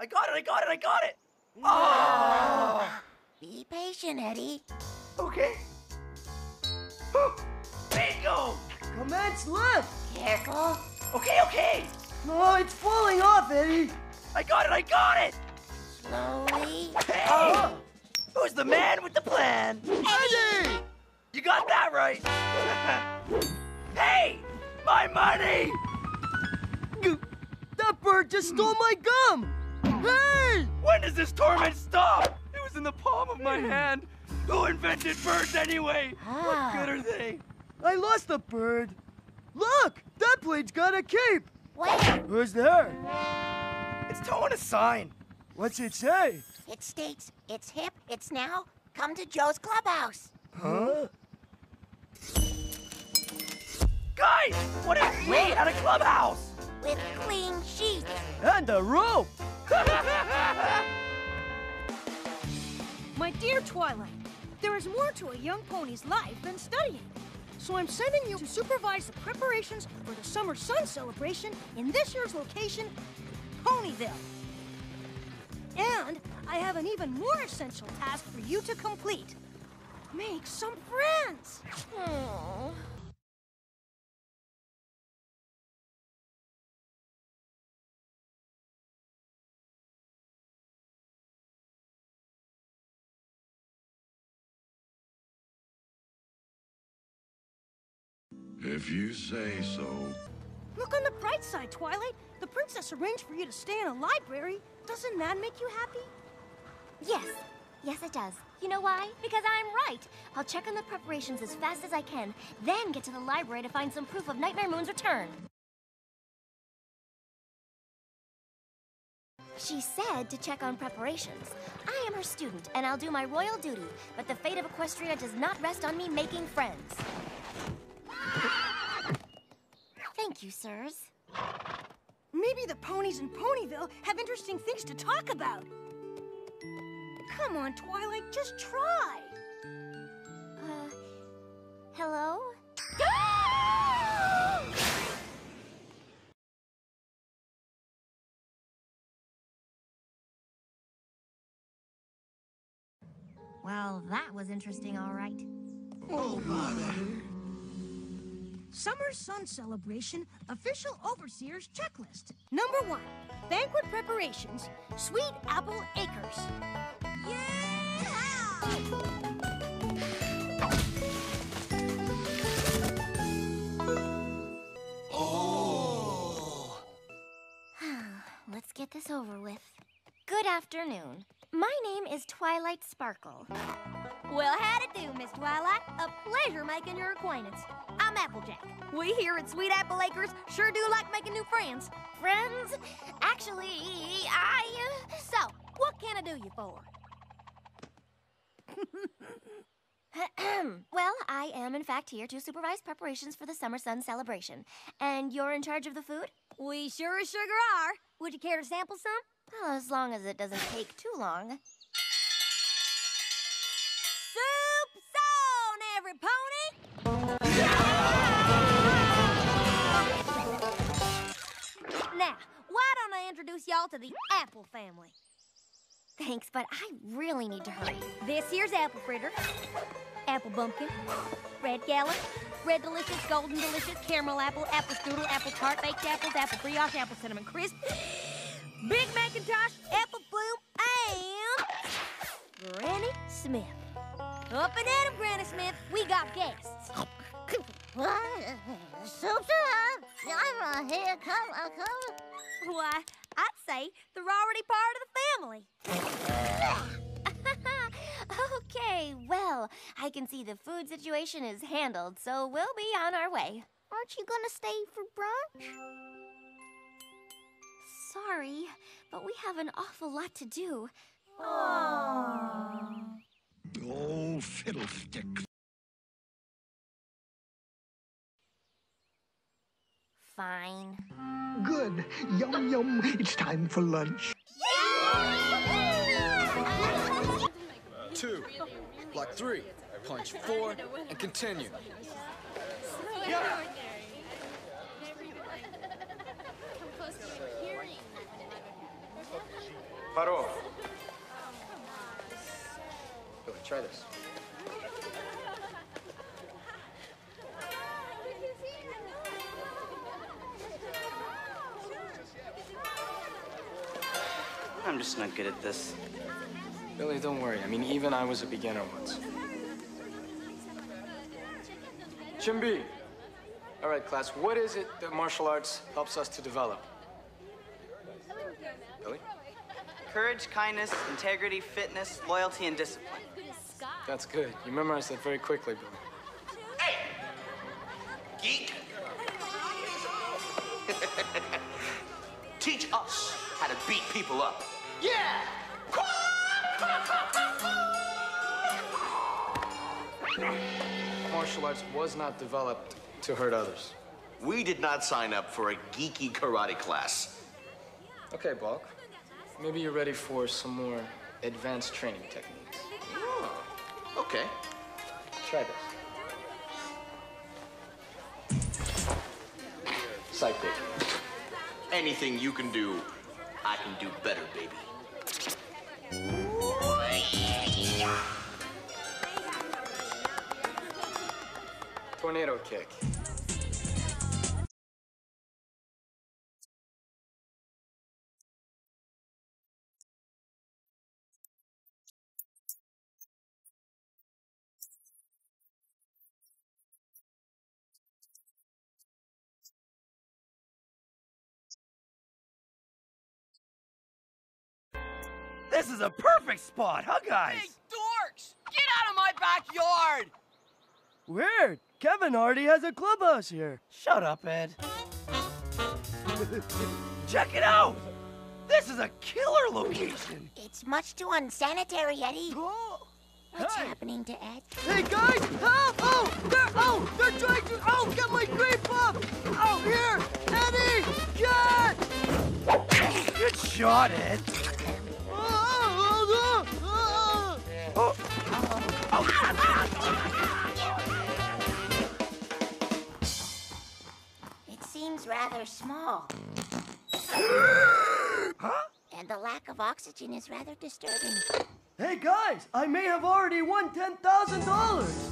I got it, I got it, I got it! Oh! Be patient, Eddy. Okay. Bingo! Commence left. Careful. Okay, okay! No, it's falling off, Eddy. I got it, I got it! Slowly. Hey! Oh. Who's the man with the plan? Eddy! You got that right! hey! My money! That bird just stole my gum. Hey! When does this torment stop? It was in the palm of my hand. Who invented birds anyway? What Ah. good are they? I lost the bird. Look, that plane's got a cape. Wait. Who's there? It's towing a sign. What's it say? It states it's hip, it's now. Come to Joe's clubhouse. Huh? Guys, what if we had a clubhouse? With clean sheets. And a rope. My dear Twilight, there is more to a young pony's life than studying. So I'm sending you to supervise the preparations for the Summer Sun celebration in this year's location, Ponyville. And I have an even more essential task for you to complete. Make some friends. Hmm. If you say so. Look on the bright side, Twilight. The princess arranged for you to stay in a library. Doesn't that make you happy? Yes. Yes, it does. You know why? Because I'm right. I'll check on the preparations as fast as I can, then get to the library to find some proof of Nightmare Moon's return. She said to check on preparations. I am her student, and I'll do my royal duty, but the fate of Equestria does not rest on me making friends. Thank you, sirs. Maybe the ponies in Ponyville have interesting things to talk about. Come on, Twilight, just try. Uh, hello? Well, that was interesting, all right. Summer Sun Celebration Official Overseer's Checklist. Number one, banquet preparations, Sweet Apple Acres. Yeah. Let's get this over with. Good afternoon. My name is Twilight Sparkle. Well, how to do, Miss Twilight? A pleasure making your acquaintance. I'm Applejack. We here at Sweet Apple Acres sure do like making new friends. Friends? Actually, I. uh, So, what can I do you for? well, I am in fact here to supervise preparations for the Summer Sun celebration. And you're in charge of the food? We sure as sugar are. Would you care to sample some? Well, as long as it doesn't take too long. Now, why don't I introduce y'all to the Apple family? Thanks, but I really need to hurry. This here's Apple Fritter, Apple Bumpkin, Red Gallop, Red Delicious, Golden Delicious, Caramel Apple, Apple Strudel, Apple Tart, Baked Apples, Apple Brioche, Apple Cinnamon Crisp, Big Macintosh, Apple Bloom, and Granny Smith. Up and at 'em, Granny Smith. We got guests. Soup. I'm here. Come, uh, come. Why, I'd say they're already part of the family. okay, well, I can see the food situation is handled, so we'll be on our way. Aren't you gonna stay for brunch? Sorry, but we have an awful lot to do. Oh, fiddlesticks. Fine. Good. Yum, yum. It's time for lunch. Two, block three, punch four, and continue. Yeah. Paro. Billy, try this. I'm just not good at this. Billy, don't worry. I mean, even I was a beginner once. Chimbi. All right, class, what is it that martial arts helps us to develop? Billy? Courage, kindness, integrity, fitness, loyalty, and discipline. That's good. You memorized that very quickly, Billy. Hey! Geek. Teach us how to beat people up. Yeah! Martial arts was not developed to hurt others. We did not sign up for a geeky karate class. Okay, Bulk. Maybe you're ready for some more advanced training techniques. Oh, okay. Try this. Side kick. Anything you can do, I can do better, baby. Tornado kick. This is a perfect spot, huh, guys? Hey, dorks! Get out of my backyard! Weird. Kevin already has a clubhouse here. Shut up, Ed. Check it out! This is a killer location. It's much too unsanitary, Eddy. Oh, What's Hey. happening to Ed? Hey guys, help! Oh, they're oh, they're trying to oh get my grape up! Oh here, Eddy, get! Good shot, Ed. Oh. It seems rather small. Huh? And the lack of oxygen is rather disturbing. Hey guys, I may have already won ten thousand dollars.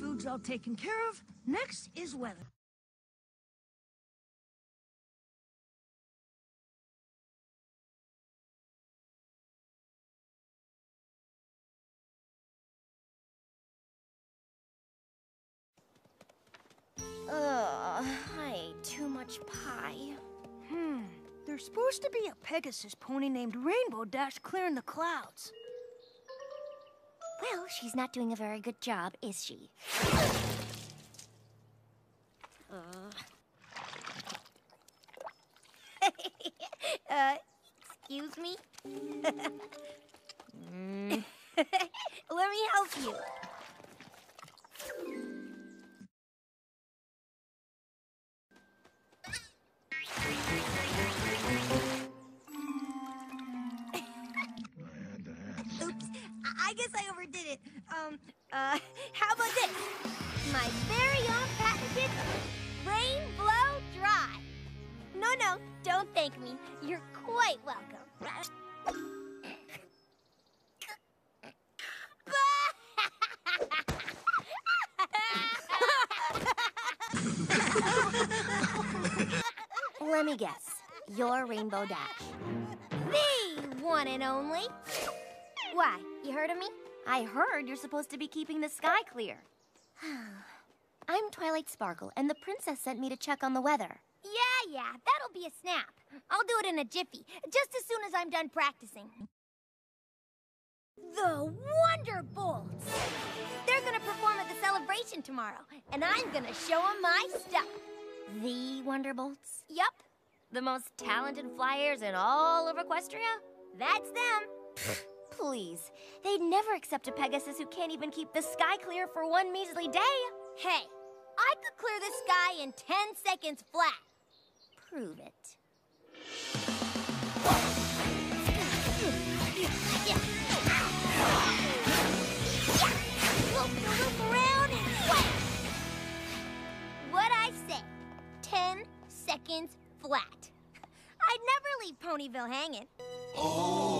Food's all taken care of. Next is weather. Ugh, I ate too much pie. Hmm. There's supposed to be a Pegasus pony named Rainbow Dash clearing the clouds. Well, she's not doing a very good job, is she? Uh. uh, excuse me? Mm. Let me help you. I guess I overdid it. Um, uh, how about this? My very own patented Rain Blow Dry. No, no, don't thank me. You're quite welcome. Let me guess. You're Rainbow Dash. The one and only. Why? You heard of me? I heard you're supposed to be keeping the sky clear. I'm Twilight Sparkle, and the princess sent me to check on the weather. Yeah, yeah, that'll be a snap. I'll do it in a jiffy, just as soon as I'm done practicing. The Wonderbolts! They're gonna perform at the celebration tomorrow, and I'm gonna show them my stuff. The Wonderbolts? Yup. The most talented flyers in all of Equestria? That's them. Please, they'd never accept a Pegasus who can't even keep the sky clear for one measly day. Hey, I could clear the sky in 10 seconds flat. Prove it. Loop, loop around and wham! What I say? 10 seconds flat. I'd never leave Ponyville hanging. Oh,